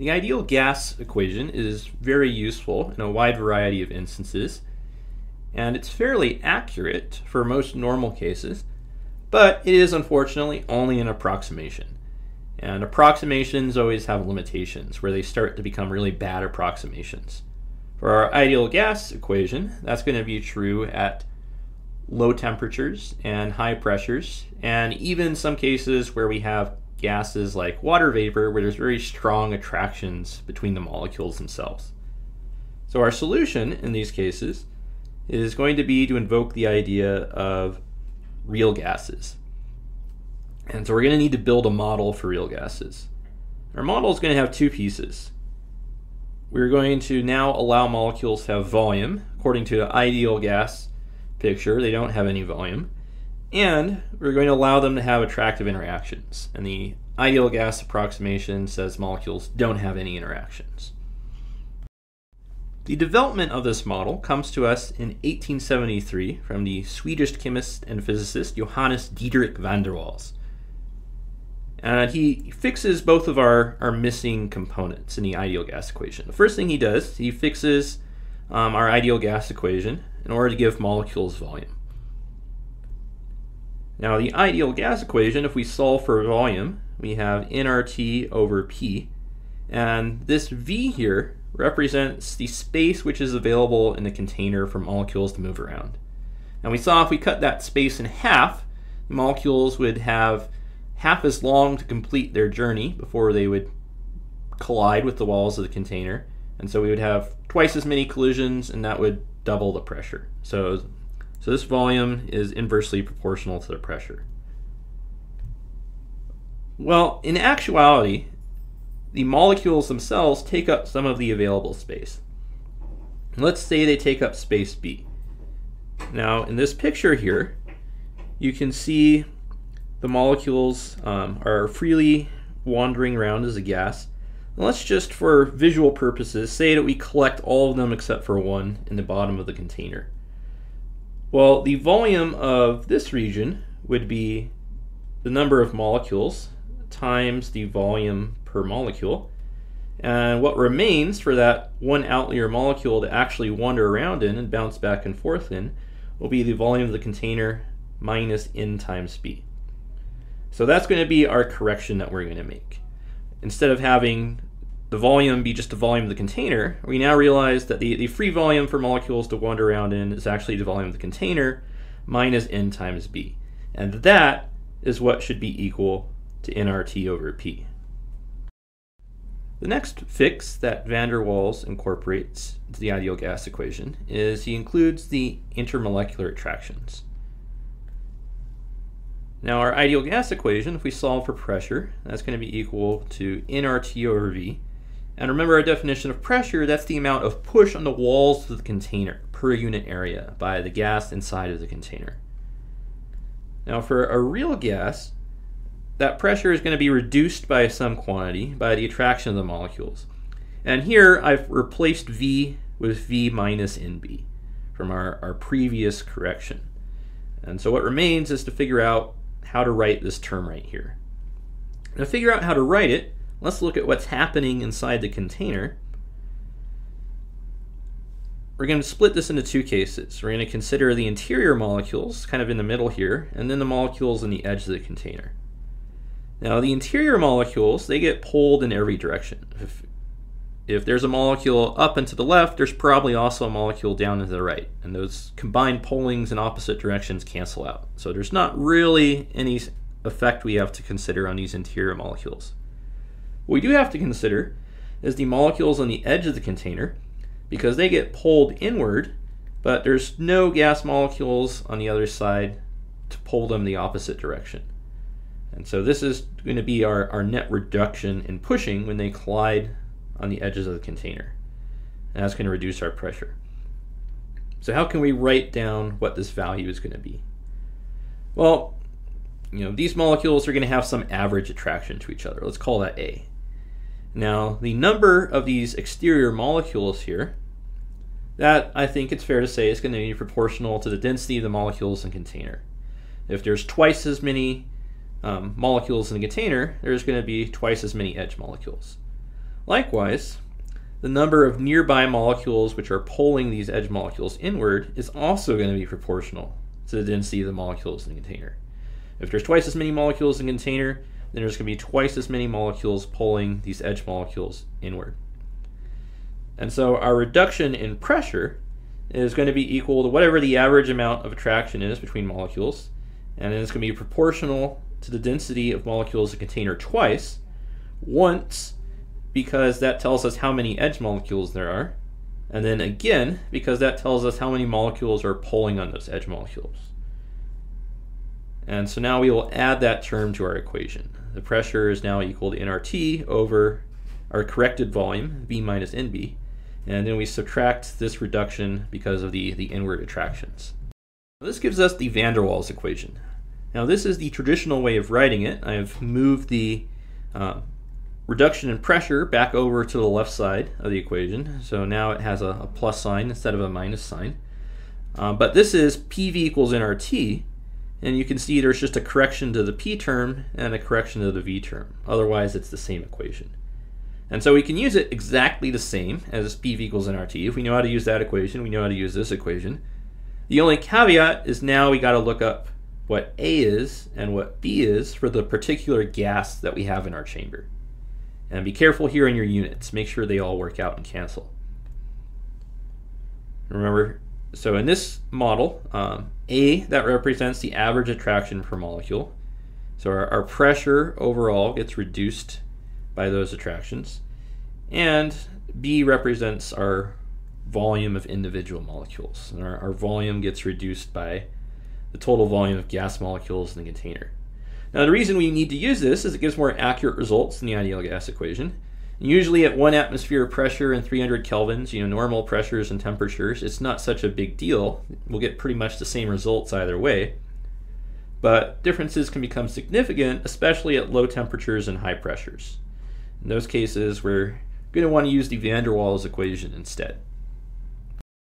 The ideal gas equation is very useful in a wide variety of instances, and it's fairly accurate for most normal cases, but it is unfortunately only an approximation. And approximations always have limitations where they start to become really bad approximations. For our ideal gas equation, that's going to be true at low temperatures and high pressures, and even some cases where we have gases like water vapor, where there's very strong attractions between the molecules themselves. So our solution in these cases is going to be to invoke the idea of real gases. And so we're going to need to build a model for real gases. Our model is going to have two pieces. We're going to now allow molecules to have volume according to the ideal gas picture. They don't have any volume. And we're going to allow them to have attractive interactions. And the ideal gas approximation says molecules don't have any interactions. The development of this model comes to us in 1873 from the Swedish chemist and physicist Johannes Diderik van der Waals. And he fixes both of our, our missing components in the ideal gas equation. The first thing he does, he fixes um, our ideal gas equation in order to give molecules volume. Now the ideal gas equation, if we solve for volume, we have nRT over P, and this V here represents the space which is available in the container for molecules to move around. And we saw if we cut that space in half, the molecules would have half as long to complete their journey before they would collide with the walls of the container. And so we would have twice as many collisions and that would double the pressure. So so this volume is inversely proportional to the pressure. Well, in actuality, the molecules themselves take up some of the available space. Let's say they take up space B. Now, in this picture here, you can see the molecules um, are freely wandering around as a gas. let's just, for visual purposes, say that we collect all of them except for one in the bottom of the container. Well, the volume of this region would be the number of molecules times the volume per molecule. And what remains for that one outlier molecule to actually wander around in and bounce back and forth in will be the volume of the container minus n times b. So that's going to be our correction that we're going to make. Instead of having the volume be just the volume of the container, we now realize that the, the free volume for molecules to wander around in is actually the volume of the container minus n times b. And that is what should be equal to nRT over p. The next fix that van der Waals incorporates into the ideal gas equation is he includes the intermolecular attractions. Now our ideal gas equation, if we solve for pressure, that's going to be equal to nRT over V, and remember our definition of pressure, that's the amount of push on the walls of the container per unit area by the gas inside of the container. Now for a real gas, that pressure is going to be reduced by some quantity by the attraction of the molecules. And here I've replaced V with V minus NB from our, our previous correction. And so what remains is to figure out how to write this term right here. Now figure out how to write it, Let's look at what's happening inside the container. We're going to split this into two cases. We're going to consider the interior molecules, kind of in the middle here, and then the molecules in the edge of the container. Now, the interior molecules, they get pulled in every direction. If, if there's a molecule up and to the left, there's probably also a molecule down and to the right. And those combined pullings in opposite directions cancel out. So there's not really any effect we have to consider on these interior molecules. What we do have to consider is the molecules on the edge of the container because they get pulled inward, but there's no gas molecules on the other side to pull them the opposite direction. And so this is going to be our, our net reduction in pushing when they collide on the edges of the container. And that's going to reduce our pressure. So how can we write down what this value is going to be? Well, you know, these molecules are going to have some average attraction to each other. Let's call that A. Now, the number of these exterior molecules here, that I think it's fair to say is going to be proportional to the density of the molecules in the container. If there's twice as many um, molecules in the container, there's going to be twice as many edge molecules. Likewise, the number of nearby molecules which are pulling these edge molecules inward is also going to be proportional to the density of the molecules in the container. If there's twice as many molecules in the container, then there's going to be twice as many molecules pulling these edge molecules inward. And so our reduction in pressure is going to be equal to whatever the average amount of attraction is between molecules, and then it's going to be proportional to the density of molecules in the container twice, once because that tells us how many edge molecules there are, and then again because that tells us how many molecules are pulling on those edge molecules. And so now we will add that term to our equation. The pressure is now equal to nRT over our corrected volume, V minus NB, and then we subtract this reduction because of the, the inward attractions. This gives us the van der Waals equation. Now this is the traditional way of writing it. I've moved the uh, reduction in pressure back over to the left side of the equation. So now it has a, a plus sign instead of a minus sign. Uh, but this is PV equals nRT, and you can see there's just a correction to the P term and a correction to the V term. Otherwise, it's the same equation. And so we can use it exactly the same as PV equals nRT. If we know how to use that equation, we know how to use this equation. The only caveat is now we got to look up what A is and what B is for the particular gas that we have in our chamber. And be careful here in your units. Make sure they all work out and cancel. Remember, so in this model, um, A, that represents the average attraction per molecule. So our, our pressure overall gets reduced by those attractions. And B represents our volume of individual molecules. And our, our volume gets reduced by the total volume of gas molecules in the container. Now the reason we need to use this is it gives more accurate results than the ideal gas equation. Usually at one atmosphere of pressure and 300 kelvins, you know, normal pressures and temperatures, it's not such a big deal. We'll get pretty much the same results either way. But differences can become significant, especially at low temperatures and high pressures. In those cases, we're going to want to use the van der Waals equation instead.